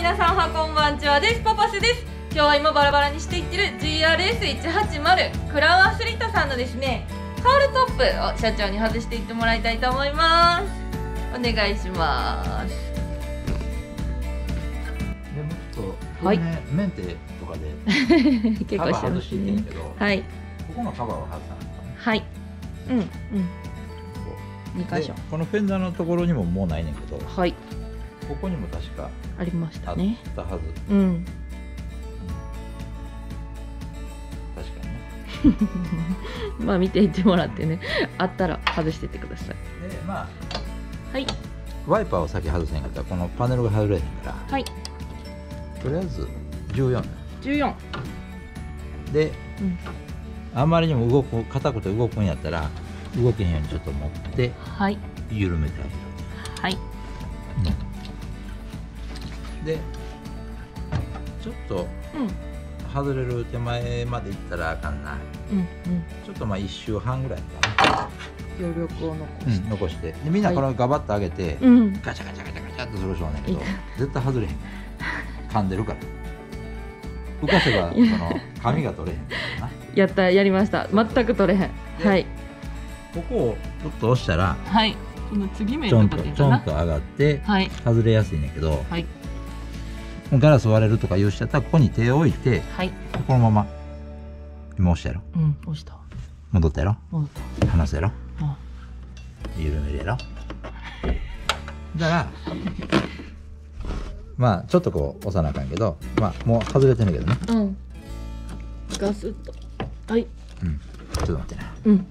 皆さんはこんばんちはです。パパスです。今日は今バラバラにしていってる GRS180 クラウンアスリートさんのですねカールトップを社長に外していってもらいたいと思います。お願いします。でもちょっと、はいね、メンテとかで 結カ構してますねはい。ここのカバーを外さないはい。うんうん。こ2う箇所。でこのフェンダーのところにももうないねんけどこはいこにも確かありましあったたねはず、うん。確かにね。まあ見ていってもらってね。あったら外してってください。でまあはい。ワイパーを先外せんかった。らこのパネルが外れへんから。はい。とりあえず14 14でうん。あんまりにも動く硬くて動くんやったら動けへんようにちょっと持ってはい。緩めてあげる。はいでちょっとうん。外れる手前まで行ったらあかんな。うんうん。ちょっとまあ1周半ぐらいかな、余力を残うんして残して。でみんなこれガバッと上げて、うん。ガチャガチャガチャガチャってするしょうねんけどい絶対外れへん。噛んでるから。浮かせばその紙が取れへんからな。やったやりました。全く取れへん。ではいここをちょっと押したらはいその次目ちょんととちょんと上がってはい外れやすいねんけどはいガラス割れるとかいう人やったらここに手を置いてはい。このまま今押したやろう。ん押した。戻ったやろ戻った。離すやろあ緩めるやろだからまあちょっとこう押さなあかんけどまあもう外れてんねんけどね。うん。ガスッと。はい。うん。ちょっと待ってなうん。も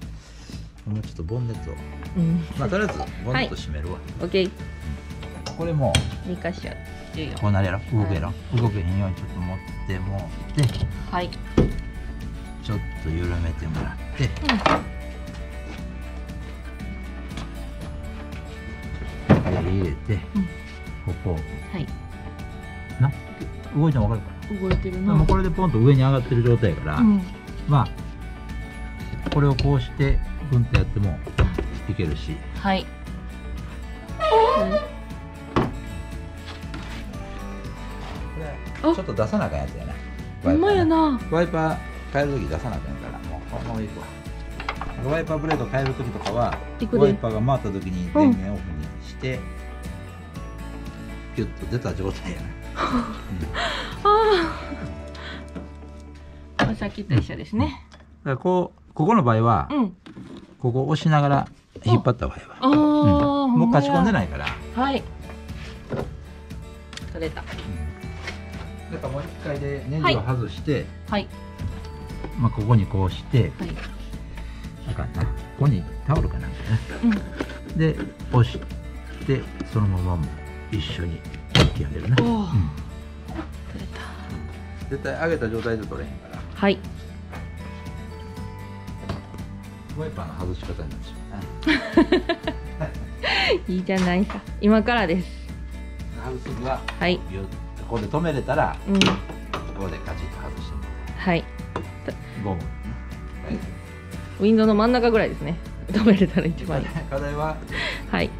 うちょっとボンネットを。うん。まあとりあえずボンネット閉めるわ、オッケー。これも二箇所。14こうなるやろ？動くやろ、動けへんようにちょっと持ってもって。はい。ちょっと緩めてもらって。で入れて、ここ。はい。な？動いても分かるか動いてるな。なもうこれでポンと上に上がってる状態やから、うん。まあこれをこうしてグンとやってもいけるし。はいちょっと出さなあかんやつやな。ほんまやな。な。ワイパー変えるとき出さなあかんから。もうこのままいくわワイパーブレード変えるときとかはワイパーが回ったときに電源オフにして、ピュッと出た状態やな、あさっきと一緒ですね。だからこうここの場合は、うん。ここを押しながら引っ張った方がいいわ。ああうん。もう勝ち込んでいないから、はい。取れただからもう一回でネジを外して、はい。まあここにこうしてはい。あかんなここにタオルかなんかね。うん。で押してそのままも一緒に引き上げるな、おおうん。取れた。絶対上げた状態で取れへんから。はい。ワイパーの外し方になってしまう。な いいじゃないか。今からです。外す時ははいここで止めれたらうん。ここでカチッと外してもはい。ゴム、はいウィンドウの真ん中ぐらいですね。止めれたら一番いい。課題ははい。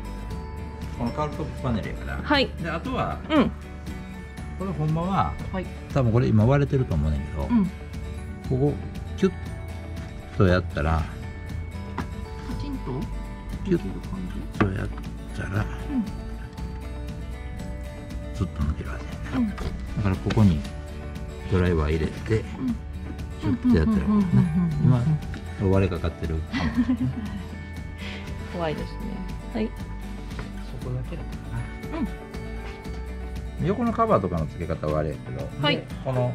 このカールトップパネルやから、はい。であとはうん。これほんまははい。多分これ今割れてると思うねんけど、うん。ここキュッとやったらパチンとキュッできる感そうやったらずっと抜けるはずやなじうん。だからここにドライバー入れてキュッとやったらうん。うん。うん。うん。うん。今割れかかってる怖いですねはいそこだけだかな、横のカバーとかの付け方はあれやけど、はいでこの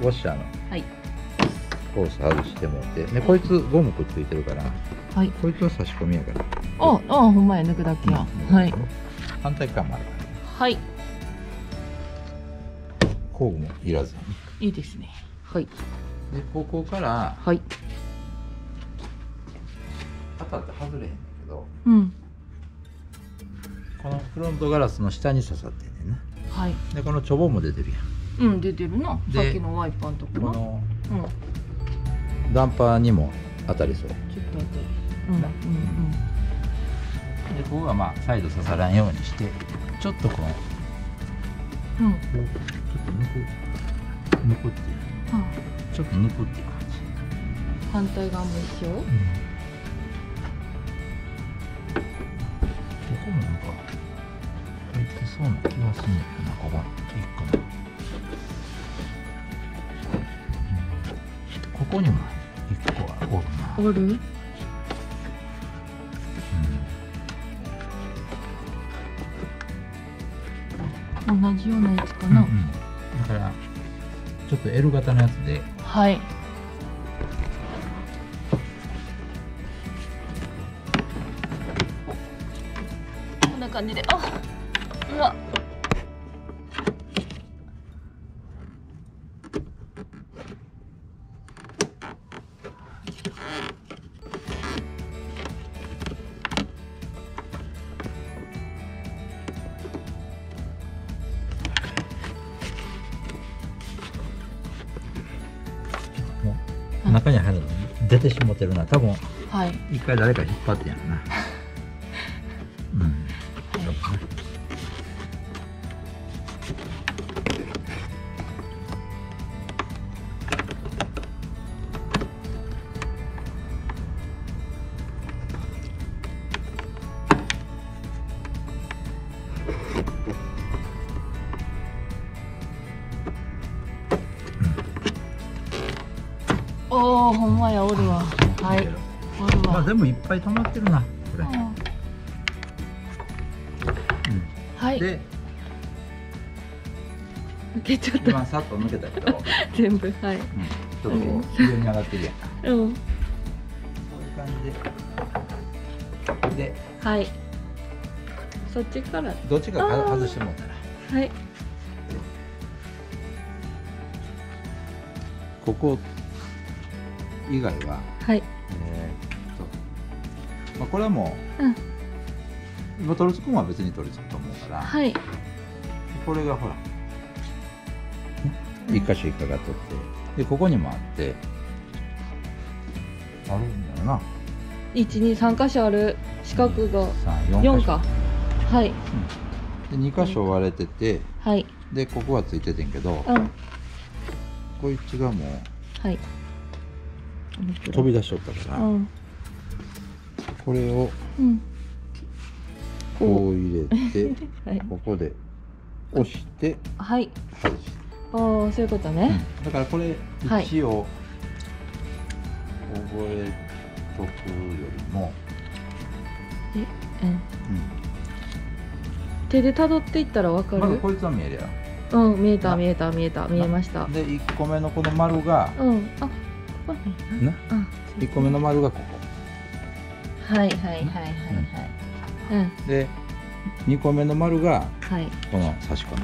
ウォッシャーのはいコース外してもってでこいつゴムくっついてるからはいこいつは差し込みやからああほん。まや抜くだけやはい反対側もあるからねはい工具もいらず。にいいですね。はい。でここからはい。当たって外れへんねんけどうん。このフロントガラスの下に刺さってんねんな。はい。でこのチョボも出てるやうん出てるな。でさっきのワイパーのとこな。んこのうん。ちょっダンパーにも当たりそう。と後でうんうんでここがまあ再度刺さらんようにしてちょっとこうん。こうちょっと抜く抜くっていうちょっと抜くっていう感じ、反対側も一緒ここもなんか入ってそうな気がすんねんけどなここ一個も、うん。ここにも一個はおるな、おる？同じようなやつかな、うんうん。だからちょっと L 型のやつで。はい。こんな感じで。あうわ中に入るの出てしもてるな。多分はい。一回誰か引っ張ってんやろな。うんおおほんまやおるわ。はい。おるわ。まあでもいっぱい溜まってるなこれ、うん。うん。はい。で抜けちゃった。今さっと抜けたけど、全部。はい。うん、ちょっとこう上に上がってるやん。かうん。こういう感じで。ではい。そっちから。どっちか外してもらったら。はい。ここ以外ははい。えーっと、まあ、これはもうん。う今取り付くのは別に取り付くと思うから、はい。これがほら、ね、うん。一箇所一かが取ってでここにもあってあるんだよな。123箇所ある。四角が34 4箇所。か。はい。で2箇所割れててはい。でここがついててんけどうん。こいつがもうはい飛び出しとったから、うん。これをうん。こう入れて はい。ここで押して。はい。外して、ああそういうことね、うん。だからこれはい。一応覚えとくよりも、うん、うん。手で辿っていったらわかる、まずこいつは見えるやうん見えたな。見えた見えた見えました。ろで1個目のこの丸がうん。あこな。あ1個目の丸がここ。はいはいはいはいはい。うん。で2個目の丸がはい。この差し込み、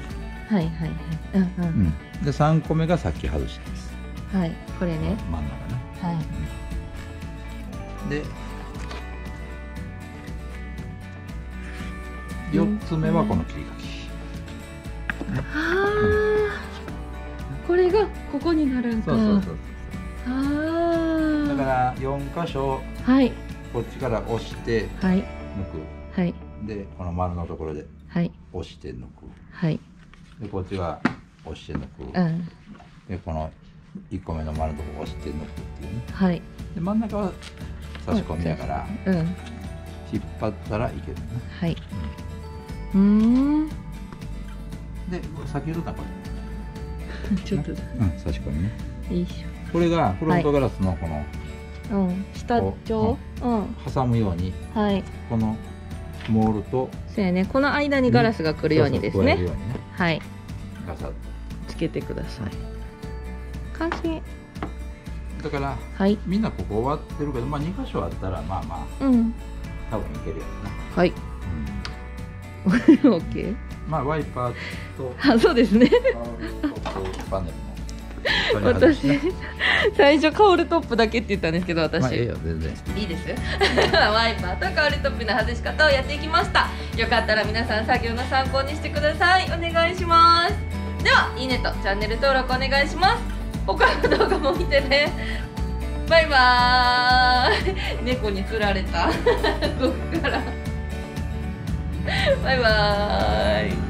はいはいはい。うんううん。ん、で3個目がさっき外したです。はい。これね。真ん中ね。はい。で4つ目はこの切り欠き。あー。これがここになるんか。そうそうそうああだから4箇所はい。こっちから押してはい。抜く。はい。でこの丸のところではい。押して抜く。はい。でこっちは押して抜く。うん。でこの1個目の丸のところ押して抜くっていうね。はい。で真ん中は差し込みやからうん。引っ張ったらいけるね。はい。うん。で先ほど言った。こ ちょっと。れ、うん、差し込みねこれがフロントガラスのこのょうん。下調うん。挟むようにはい。このモールとそうやね。この間にガラスが来るようにですね。ね。はい。ガサッつけてください。完成。とだからはい。みんなここ終わってるけどまあ2箇所あったらまあまうん。あ多分いけるやろな、はい。うん、OK まあワイパーとあそうですね。パネル私て最初カオルトップだけって言ったんですけど私、まあええよ全然。いいです。ワイパーとカオルトップの外し方をやっていきました。よかったら皆さん作業の参考にしてください。お願いします。ではいいねとチャンネル登録お願いします。他の動画も見てね。バイバーイ。猫に釣られた。ここから。バイバーイ